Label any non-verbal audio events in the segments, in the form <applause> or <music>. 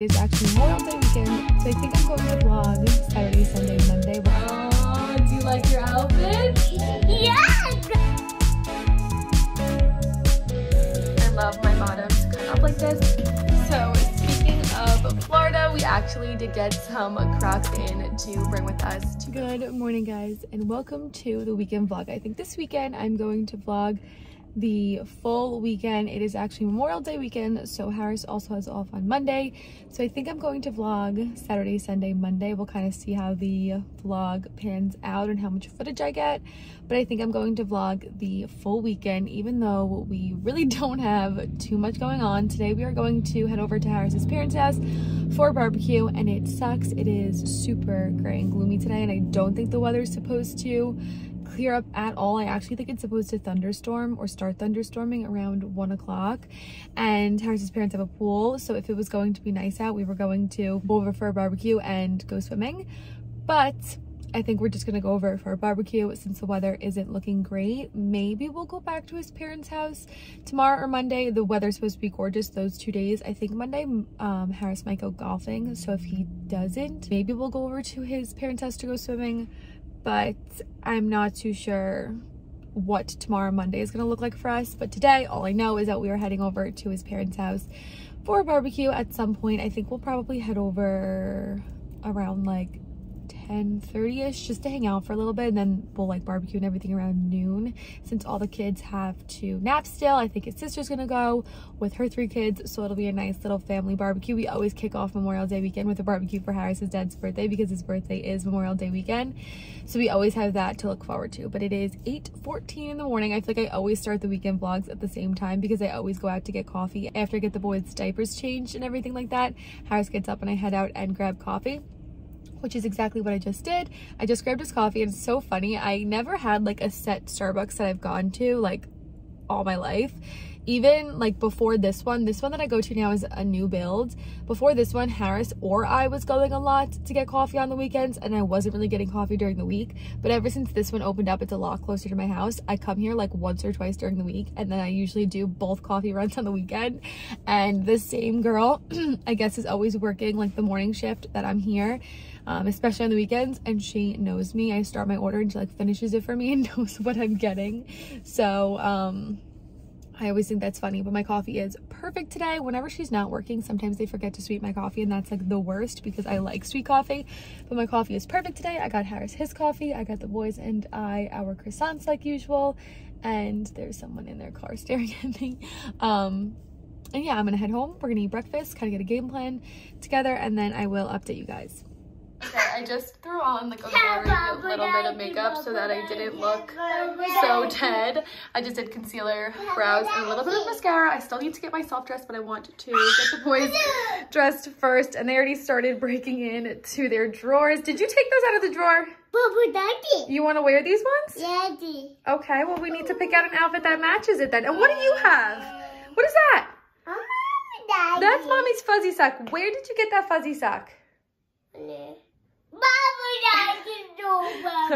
It's actually Memorial Day weekend, so I think I'm going to vlog Saturday, Sunday, Monday. Oh, do you like your outfit? Yes! I love my bottoms cut up like this. So speaking of Florida, we actually did get some Crocs in to bring with us. To Good morning, guys, and welcome to the weekend vlog. I think this weekend I'm going to vlog the full weekend. It is actually Memorial Day weekend, so Harris also has off on Monday. So I think I'm going to vlog Saturday, Sunday, Monday. We'll kind of see how the vlog pans out and how much footage I get. But I think I'm going to vlog the full weekend, even though we really <laughs> don't have too much going on. Today we are going to head over to Harris's parents' house for barbecue, and it sucks. It is super gray and gloomy today, and I don't think the weather's supposed to clear up at all. I actually think it's supposed to thunderstorm or start thunderstorming around one o'clock. And Harris's parents have a pool. So if it was going to be nice out, we were going to go over for a barbecue and go swimming. But I think we're just gonna go over for a barbecue since the weather isn't looking great. Maybe we'll go back to his parents' house tomorrow or Monday. The weather's supposed to be gorgeous those two days. I think Monday um, Harris might go golfing. So if he doesn't, maybe we'll go over to his parents' house to go swimming but I'm not too sure what tomorrow Monday is going to look like for us. But today, all I know is that we are heading over to his parents' house for a barbecue at some point. I think we'll probably head over around like 10 30 ish just to hang out for a little bit and then we'll like barbecue and everything around noon. Since all the kids have to nap still i think his sister's gonna go with her three kids so it'll be a nice little family barbecue. We always kick off memorial day weekend with a barbecue for harris's dad's birthday because his birthday is memorial day weekend. So we always have that to look forward to. But it is 8.14 in the morning. I feel like i always start the weekend vlogs at the same time because i always go out to get coffee after i get the boys diapers changed and everything like that. Harris gets up and i head out and grab coffee which is exactly what I just did. I just grabbed his coffee and it's so funny. I never had like a set Starbucks that I've gone to like all my life even like before this one this one that i go to now is a new build. Before this one harris or i was going a lot to get coffee on the weekends and i wasn't really getting coffee during the week. But ever since this one opened up it's a lot closer to my house. I come here like once or twice during the week and then i usually do both coffee runs on the weekend. And the same girl <clears throat> i guess is always working like the morning shift that i'm here um, especially on the weekends and she knows me. I start my order and she like finishes it for me and <laughs> knows what i'm getting. So um I always think that's funny, but my coffee is perfect today. Whenever she's not working, sometimes they forget to sweet my coffee and that's like the worst because I like sweet coffee, but my coffee is perfect today. I got Harris his coffee. I got the boys and I our croissants like usual. And there's someone in their car <laughs> staring at me. Um, and yeah, I'm gonna head home. We're gonna eat breakfast, kind of get a game plan together, and then I will update you guys. I just threw on like a very little bit of makeup so that I didn't look so <laughs> dead. I just did concealer, brows, and a little bit of mascara. I still need to get myself dressed, but I want to get the boys <laughs> dressed first. And they already started breaking in to their drawers. Did you take those out of the drawer? You want to wear these ones? Daddy. Okay, well we need to pick out an outfit that matches it then. And what do you have? What is that? Daddy. That's mommy's fuzzy sock. Where did you get that fuzzy sock?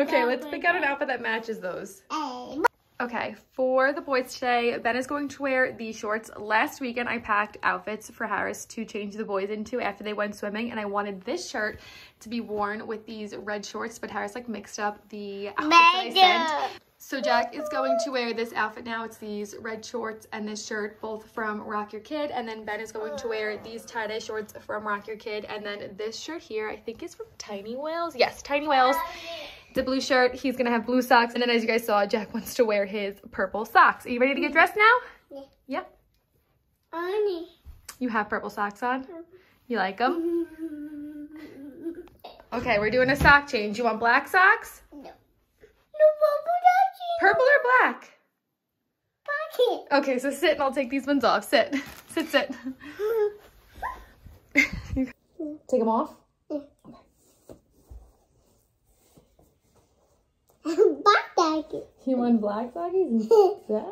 Okay, let's pick out an outfit that matches those. Okay, for the boys today, Ben is going to wear these shorts. Last weekend, I packed outfits for Harris to change the boys into after they went swimming, and I wanted this shirt to be worn with these red shorts, but Harris like mixed up the outfits that I sent. So Jack is going to wear this outfit now. It's these red shorts and this shirt, both from Rock Your Kid. And then Ben is going to wear these tie-dye shorts from Rock Your Kid. And then this shirt here, I think is from Tiny Whales. Yes, Tiny Whales. The blue shirt, he's gonna have blue socks. And then as you guys saw, Jack <laughs> wants to wear his purple socks. Are you ready to get dressed now? Yeah. Yep. Honey. You have purple socks on? You like them? Okay, we're doing a sock change. You want black socks? No. No, Papa, Purple or black? Daddy. Okay, so sit and I'll take these ones off. Sit. Sit, sit. <laughs> Take them off? Back, Daddy. You want black sockies instead?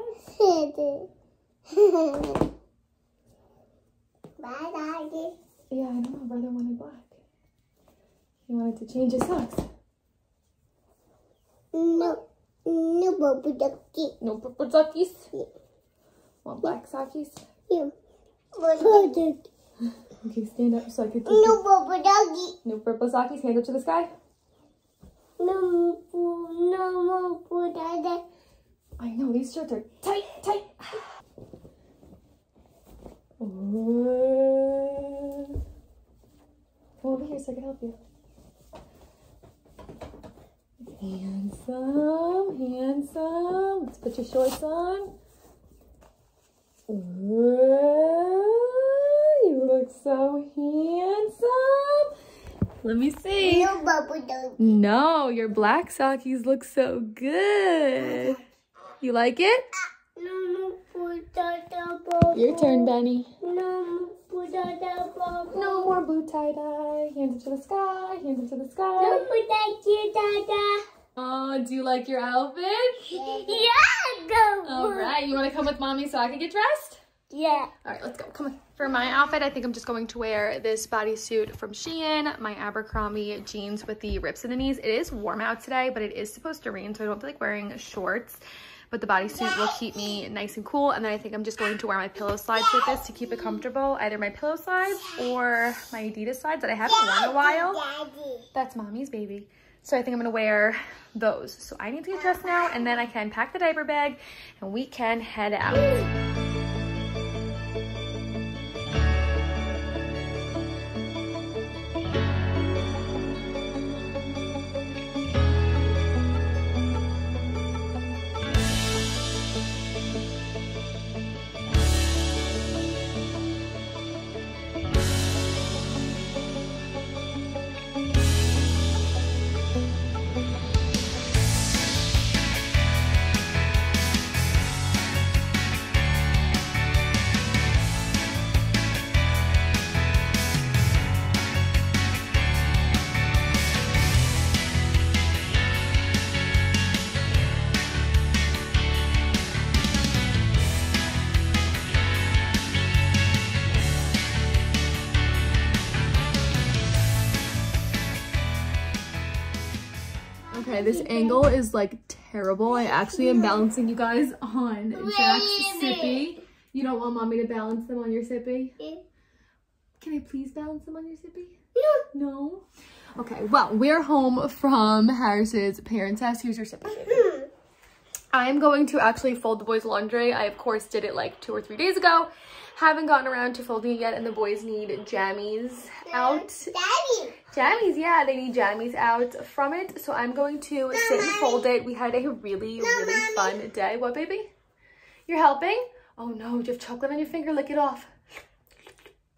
Bye, Daddy. Yeah, I know. My brother wanted black. He wanted to change his socks. No. No, Papa, Daddy. No purple sockies? Yeah. Want black sockies? Yeah. Daddy. Okay, stand up so I can take No you. Baba Doggy. No purple sockies. Hand up to the sky. No no more Buddha. I know these shirts are tight, tight. Ooh. Come over here so I can help you. Handsome, handsome. Let's put your shorts on. Ooh, you look so handsome. Let me see. No Doggy. No, your black sockies look so good. You like it? No more Buddha. Your turn, Benny. No. No more boot tie dye. Hands up to the sky. Hands up to the No sky. Buddha. Oh, do you like your outfit? <laughs> Yeah, go. All right. You want to come with mommy so I can get dressed? Yeah. All right, let's go. Come on. For my outfit, I think I'm just going to wear this bodysuit from Shein, my Abercrombie jeans with the rips in the knees. It is warm out today, but it is supposed to rain, so I don't feel like wearing shorts. But the bodysuit will keep me nice and cool. And then I think I'm just going to wear my pillow slides with this to keep it comfortable. Either my pillow slides or my Adidas slides that I haven't worn in a while. That's mommy's baby. So I think I'm gonna wear those. So I need to get dressed now and then I can pack the diaper bag and we can head out. Okay, this angle is like terrible. I actually am balancing you guys on Jack's sippy. You don't want mommy to balance them on your sippy? Can I please balance them on your sippy? No. No? Okay, well, we're home from Harris's parents' house. Here's your sippy. I'm going to actually fold the boys' laundry. I, of course, did it like two or three days ago. Haven't gotten around to folding it yet, and the boys need jammies out. Daddy. Jammies, yeah, they need jammies out from it. So I'm going to sit and fold it. We had a really, really fun day. What, baby? You're helping? Oh no, do you have chocolate on your finger? Lick it off.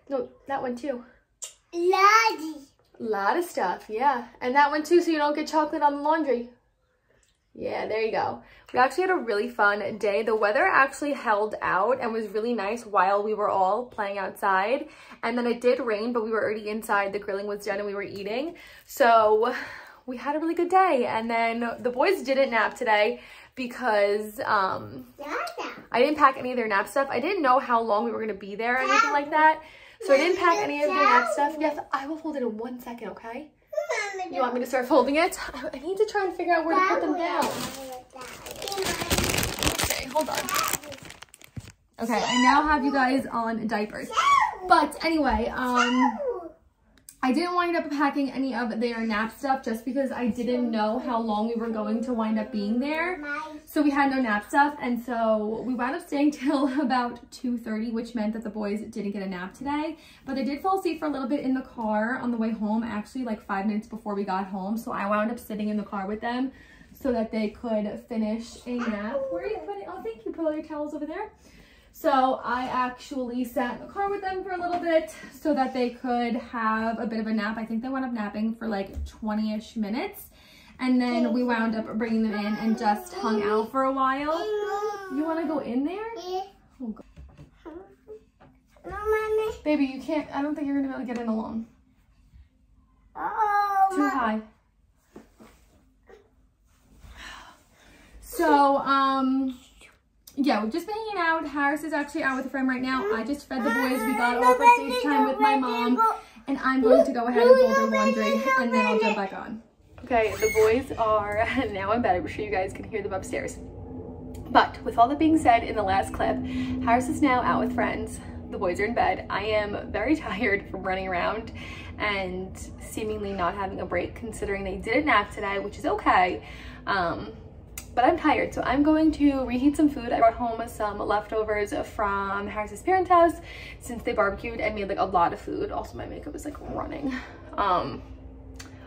No, that one too. Daddy. A lot of stuff, yeah. And that one too, so you don't get chocolate on the laundry. Yeah, there you go. We actually had a really fun day. The weather actually held out and was really nice while we were all playing outside. And then it did rain, but we were already inside. The grilling was done and we were eating. So we had a really good day. And then the boys didn't nap today because um, I didn't pack any of their nap stuff. I didn't know how long we were going to be there or anything like that. So I didn't pack any of their nap stuff. Yes, I will fold it in one second, okay? You want me to start folding it? I need to try and figure out where to put them down. Okay, hold on. Okay, I now have you guys on diapers. But anyway, um, I didn't wind up packing any of their nap stuff just because I didn't know how long we were going to wind up being there. So we had no nap stuff, and so we wound up staying <laughs> till about 2.30, which meant that the boys didn't get a nap today. But they did fall asleep for a little bit in the car on the way home, actually like five minutes before we got home. So I wound up sitting in the car with them so that they could finish a nap. Where are you putting, oh thank you, put all your towels over there. So I actually sat in the car with them for a little bit so that they could have a bit of a nap. I think they wound up napping for like 20-ish minutes. And then we wound up bringing them in and just hung out for a while. You want to go in there? Oh. No. Baby, you can't, I don't think you're going to be able to get in alone. Oh, Too high. So, um, yeah, we've just been hanging out. Harris is actually out with a friend right now. I just fed the boys. We got off at FaceTime with my mom. And I'm going to go ahead and fold their laundry and then I'll jump back on. Okay, the boys are <laughs> now in bed. I'm sure you guys can hear them upstairs. But with all that being said in the last clip, Harris is now out with friends. the boys are in bed. I am very <laughs> tired from running around and seemingly not having a break considering they did a nap today, which is okay. Um, but I'm tired, so I'm going to reheat some food. I brought home some leftovers from Harris's parents' house since they barbecued and made like a lot of food. Also, my makeup is like running. Um,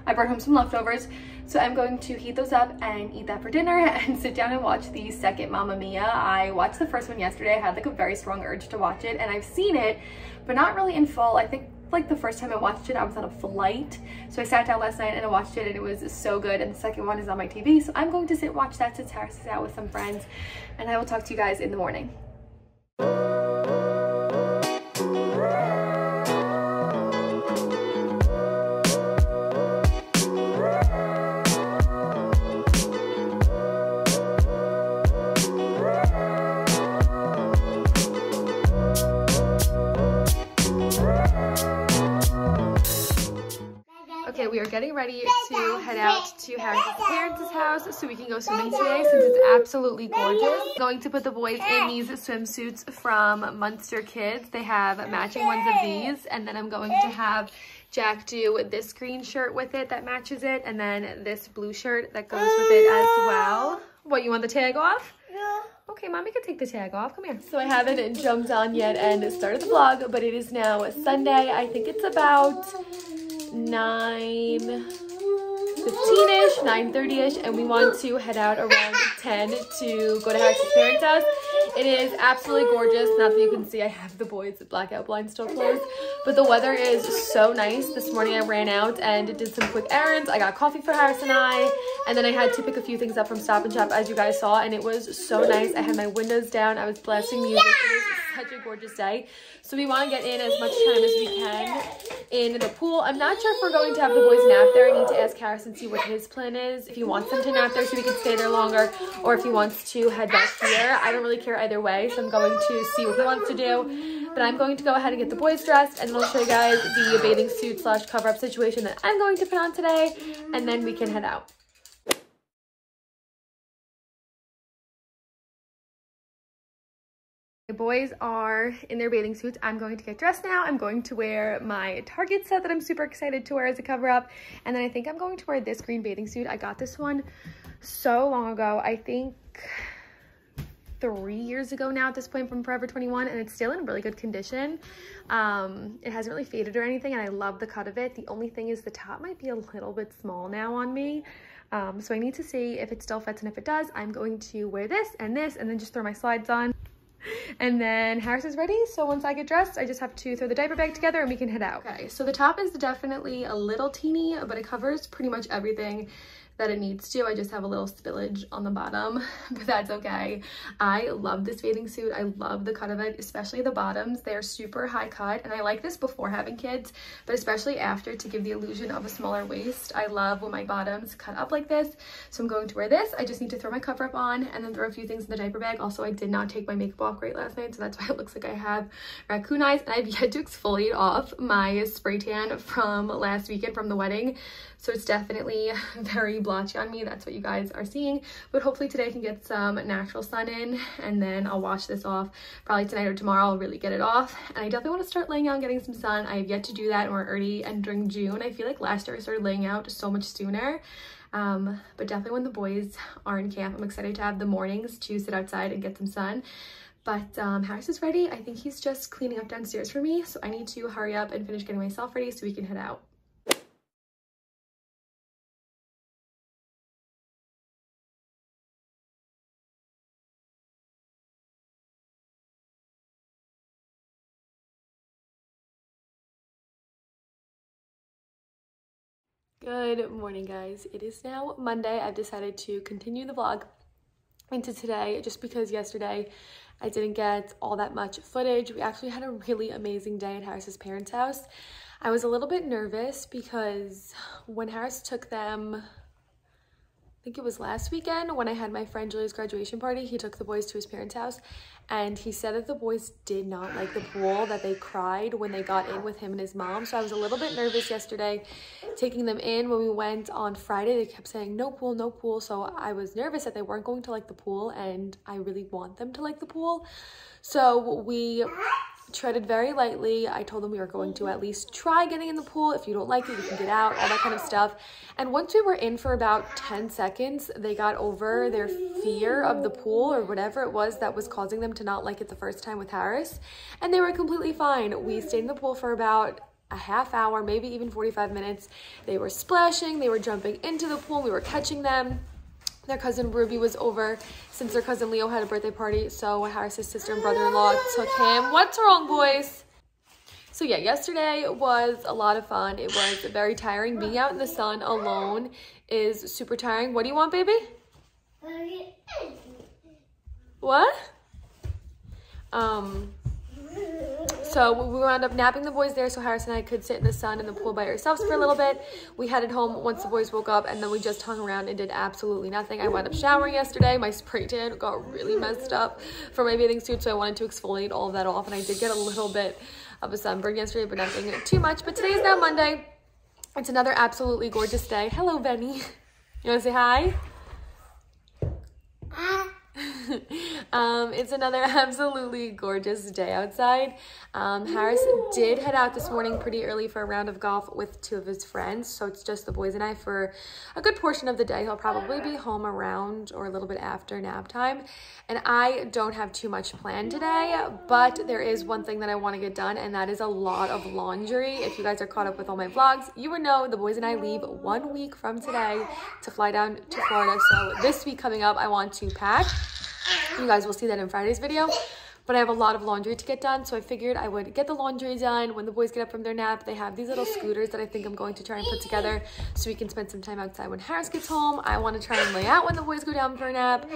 I brought home some leftovers. So I'm going to heat those up and eat that for dinner <laughs> and sit down and watch the second Mamma Mia. I watched the first one yesterday. I had like a very strong urge to watch it and I've seen it, but not really in full. I think like the first time I watched it, I was on a flight. So I sat down last night and I watched it and it was so good. And the second one is on my TV. So I'm going to sit and watch that since Harris is out with some friends and I will talk to you guys in the morning. Getting ready to head out to Harris's parents' house so we can go swimming today since it's absolutely gorgeous. Going to put the boys in these swimsuits from Munster Kids. They have matching ones of these and then I'm going to have Jack do this green shirt with it that matches it and then this blue shirt that goes with it as well. What, you want the tag off? Okay, mommy can take the tag off. Come here. So I haven't jumped on yet and started the vlog, but it is now Sunday. I think it's about 9 15-ish, 9.30ish, and we want to head out around 10 to go to Harris's parents' house. It is absolutely gorgeous. Not that you can see, I have the boys' blackout blind still closed, but the weather is so nice. This morning I ran out and did some quick errands. I got coffee for Harris and I, and then I had to pick a few things up from Stop and Shop, as you guys saw, and it was so nice. I had my windows down. I was blasting music. Such a gorgeous day. So we want to get in as much time as we can in the pool. I'm not sure if we're going to have the boys nap there. I need to ask Harris and see what his plan is. If he wants them to nap there so we can stay there longer or if he wants to head back here. I don't really care either way. So I'm going to see what he wants to do. But I'm going to go ahead and get the boys dressed and I'll show you guys the bathing suit slash cover up situation that I'm going to put on today. And then we can head out. The boys are in their bathing suits. I'm going to get dressed now. I'm going to wear my Target set that I'm super excited to wear as a cover up. And then I think I'm going to wear this green bathing suit. I got this one so long ago. I think three years ago now at this point from Forever 21 and it's still in really good condition. Um, it hasn't really faded or anything and I love the cut of it. The only thing is the top might be a little bit small now on me. Um, so I need to see if it still fits and if it does, I'm going to wear this and this and then just throw my slides on and then Harris is ready. So once I get dressed, I just have to throw the diaper bag together and we can head out. Okay, so the top is definitely a little teeny, but it covers pretty much everything that it needs to. I just have a little spillage on the bottom, <laughs> but that's okay. I love this bathing suit. I love the cut of it, especially the bottoms. They're super high cut, and I like this before having kids, but especially after to give the illusion of a smaller waist. I love when my bottoms cut up like this, so I'm going to wear this. I just need to throw my cover up on and then throw a few things in the diaper bag. Also, I did not take my makeup off great last night, so that's <laughs> why it looks like I have raccoon eyes, and I've yet to exfoliate off my spray tan from last weekend from the wedding. So it's definitely <laughs> very blotchy on me. That's what you guys are seeing. But hopefully today I can get some natural sun in and then I'll wash this off probably tonight or tomorrow. I'll really get it off. And I definitely want to start laying out getting some sun. I have yet to do that and we're already entering June. I feel like last year I started laying out so much sooner. Um, but definitely when the boys are in camp, I'm excited to have the mornings to sit outside and get some sun. But um, Harris is ready. I think he's just cleaning up downstairs for me. So I need to hurry up and finish getting myself ready so we can head out. Good morning, guys. It is now Monday. I've decided to continue the vlog into today just because yesterday I didn't get all that much footage. We actually had a really amazing day at Harris's parents' house. I was a little bit nervous because when Harris took them think it was last weekend when I had my friend Julia's graduation party, he took the boys to his parents' house and he said that the boys did not like the pool, that they cried when they got in with him and his mom. So I was a little bit nervous yesterday taking them in. When we went on Friday, they kept saying no pool, no pool. So I was nervous that they weren't going to like the pool and I really want them to like the pool. So we treaded very lightly. I told them we were going to at least try getting in the pool. If you don't like it, you can get out, all that kind of stuff. And once we were in for about 10 seconds, they got over their fear of the pool or whatever it was that was causing them to not like it the first time with Harris. And they were completely fine. We stayed in the pool for about a half hour, maybe even 45 minutes. They were splashing, they were jumping into the pool, we were catching them. Their cousin Ruby was over since their cousin Leo had a birthday party, so Harris's sister and brother-in-law took him. What's wrong, boys? So yeah, yesterday was a lot of fun. It was very tiring. Being out in the sun alone is super tiring. What do you want, baby? What? Um, so we wound up napping the boys there so Harris and I could sit in the sun in the pool by ourselves for a little bit. We headed home once the boys woke up and then we just hung around and did absolutely nothing. I wound up showering yesterday. My spray tan got really messed up for my bathing suit so I wanted to exfoliate all of that off and I did get a little bit of a sunburn yesterday but nothing too much. But today is now Monday. It's another absolutely gorgeous day. Hello, Benny. You want to say hi? <laughs> um, it's another <laughs> absolutely gorgeous day outside. Um, Harris did head out this morning pretty early for a round of golf with two of his friends. So it's just the boys and I for a good portion of the day. He'll probably be home around or a little bit after nap time. And I don't have too much planned today, but there is one thing that I want to get done, and that is a lot of laundry. If you guys are caught up with all my vlogs, you would know the boys and I leave one week from today to fly down to Florida. So this week coming up, I want to pack. You guys will see that in Friday's video. But I have a lot of laundry to get done, so I figured I would get the laundry done. When the boys get up from their nap, they have these little scooters that I think I'm going to try and put together so we can spend some time outside when Harris gets home. I want to try and lay out when the boys go down for a nap.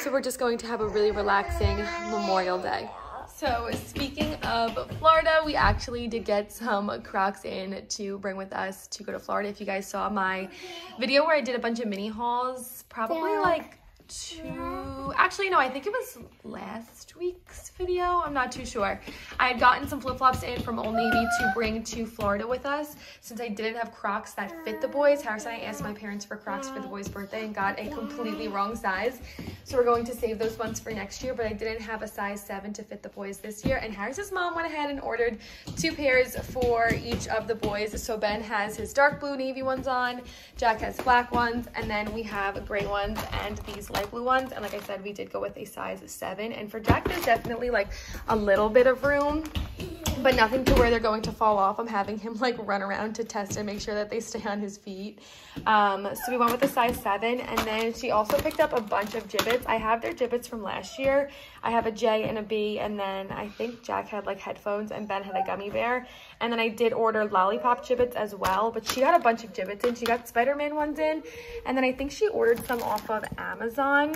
So we're just going to have a really relaxing Memorial Day. So speaking of Florida, we actually did get some Crocs in to bring with us to go to Florida. If you guys saw my video where I did a bunch of mini hauls, probably like two. Actually no i think it was last week's video. I'm not too sure. I had gotten some flip-flops in from old navy to bring to florida with us. Since i didn't have crocs that fit the boys harris and i asked my parents for crocs for the boys birthday and got a completely wrong size. So we're going to save those ones for next year but i didn't have a size 7 to fit the boys this year. And harris's mom went ahead and ordered two pairs for each of the boys. So ben has his dark blue navy ones on jack has black ones and then we have gray ones and these blue ones. And like I said, we did go with a size seven. And for Jack, there's definitely like a little bit of room, but nothing to where they're going to fall off. I'm having him like run around to test and make sure that they stay on his feet. Um, so we went with a size seven. And then she also picked up a bunch of Jibbitz. I have their Jibbitz from last year. I have a J and a B. And then I think Jack had like headphones and Ben had a gummy bear. And then I did order lollipop Jibbitz as well. But she got a bunch of Jibbitz in. She got Spider-Man ones in. And then I think she ordered some off of Amazon.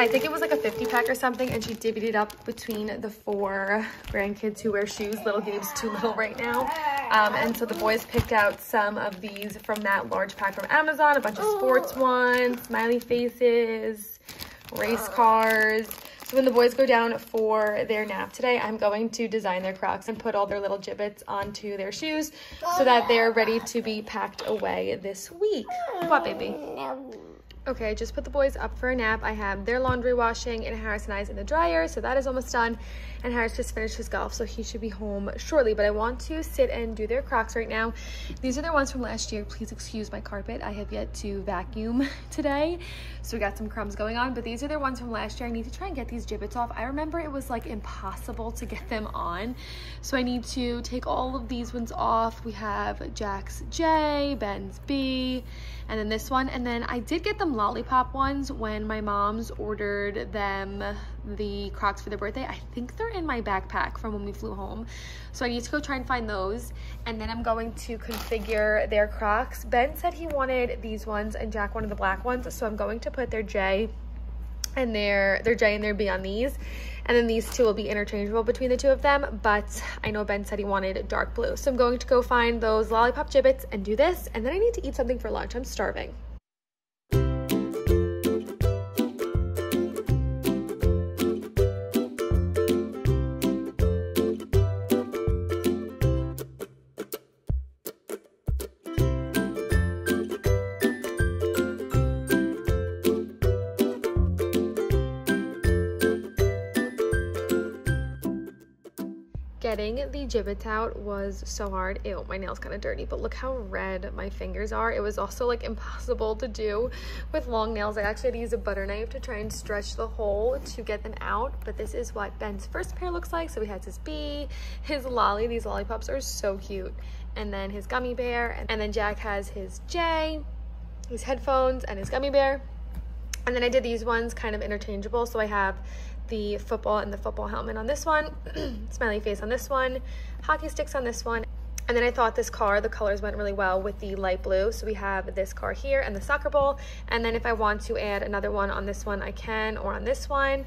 I think it was like a 50 pack or something. And she divvied it up between the four grandkids who wear shoes. Little Gabe's too little right now. Um, and so the boys picked out some of these from that large pack from Amazon. A bunch of sports ones, smiley faces, race cars. So when the boys go down for their nap today, I'm going to design their Crocs and put all their little Jibbitz onto their shoes so that they're ready to be packed away this week. What, baby? Okay, just put the boys up for a nap. I have their laundry washing and Harris and I's in the dryer, so that is almost done. And Harris just finished his golf, so he should be home shortly. But I want to sit and do their Crocs right now. These are their ones from last year. Please excuse my carpet. I have yet to vacuum <laughs> today, so we got some crumbs going on. But these are their ones from last year. I need to try and get these Jibbitz off. I remember it was like impossible to get them on, so I need to take all of these ones off. We have Jack's J, Ben's B, and then this one. And then I did get them lollipop ones when my mom's ordered them the Crocs for their birthday. I think they're in my backpack from when we flew home. So I need to go try and find those. And then I'm going to configure their Crocs. Ben said he wanted these ones and Jack wanted the black ones. So I'm going to put their J and their, their J and their B on these. And then these two will be interchangeable between the two of them. But I know Ben said he wanted dark blue. So I'm going to go find those lollipop Jibbitz and do this. And then I need to eat something for lunch. I'm starving. Getting the Jibbitz out was so hard. Ew, my nail's kind of dirty, but look how red my fingers are. It was also like <laughs> impossible to do with long nails. I actually had to use a butter knife to try and stretch the hole to get them out, but this is what Ben's first pair looks like. So he has his B, his lolly. These lollipops are so cute. And then his gummy bear, and then Jack has his J, his headphones, and his gummy bear. And then I did these ones kind of interchangeable. So I have the football and the football helmet on this one, <clears throat> smiley face on this one, hockey sticks on this one. And then I thought this car, the colors went really well with the light blue. So we have this car here and the soccer ball. And then if I want to add another one on this one, I can, or on this one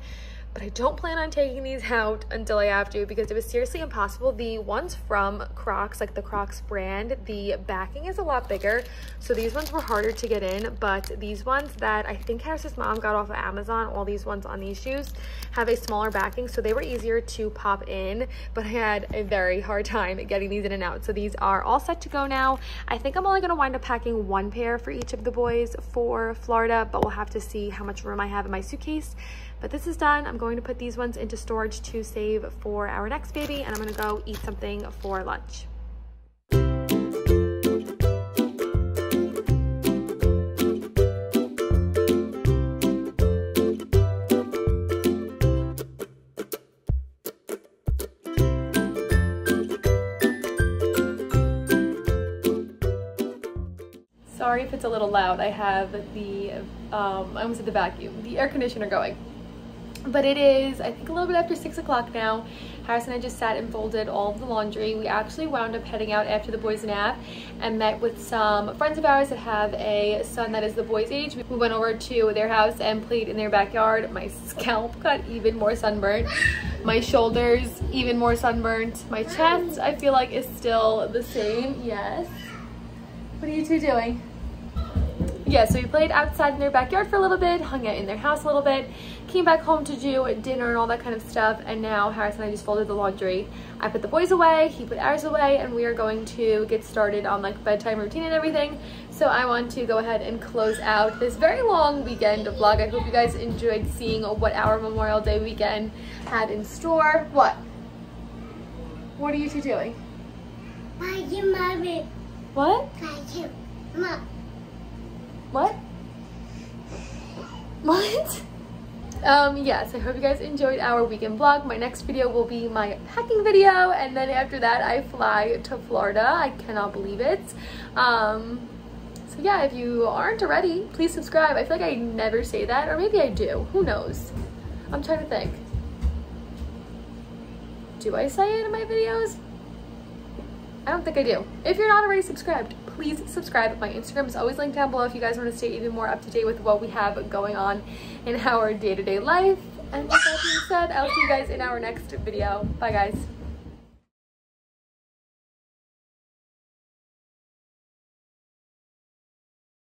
but I don't plan on taking these out until I have to because it was seriously impossible. The ones from Crocs, like the Crocs brand, the backing is a lot bigger. So these ones were harder to get in, but these ones that I think Harris's mom got off of Amazon, all these ones on these shoes, have a smaller backing. So they were easier to pop in, but I had a very hard time getting these in and out. So these are all set to go now. I think I'm only gonna wind up packing one pair for each of the boys for Florida, but we'll have to see how much room I have in my suitcase. But this is done. I'm going to put these ones into storage to save for our next baby and I'm gonna go eat something for lunch. Sorry if it's a little loud. I have the, um, I almost said the vacuum, the air conditioner going but it is i think a little bit after six o'clock now. Harris and i just sat and folded all of the laundry. We actually wound up heading out after the boys nap and met with some friends of ours that have a son that is the boy's age. We went over to their house and played in their backyard. My scalp got even more sunburnt. my shoulders even more sunburnt. my chest i feel like is still the same. Yes. What are you two doing? Yeah, so we played outside in their backyard for a little bit, hung out in their house a little bit, came back home to do dinner and all that kind of stuff, and now Harris and I just folded the laundry. I put the boys away, he put ours away, and we are going to get started on like bedtime routine and everything. So I want to go ahead and close out this very long weekend vlog. I hope you guys enjoyed seeing what our Memorial Day weekend had in store. What? What are you two doing? Why you mommy? What? Why you mom? What? What? Um, yes, I hope you guys enjoyed our weekend vlog. My next video will be my packing video, and then after that, I fly to Florida. I cannot believe it. Um, so yeah, if you aren't already, please subscribe. I feel like I never say that, or maybe I do. Who knows? I'm trying to think. Do I say it in my videos? I don't think I do. If you're not already subscribed, please subscribe. My Instagram is always linked down below if you guys want to stay even more up to date with what we have going on in our day-to-day -day life. And with that being said, I'll see you guys in our next video. Bye guys.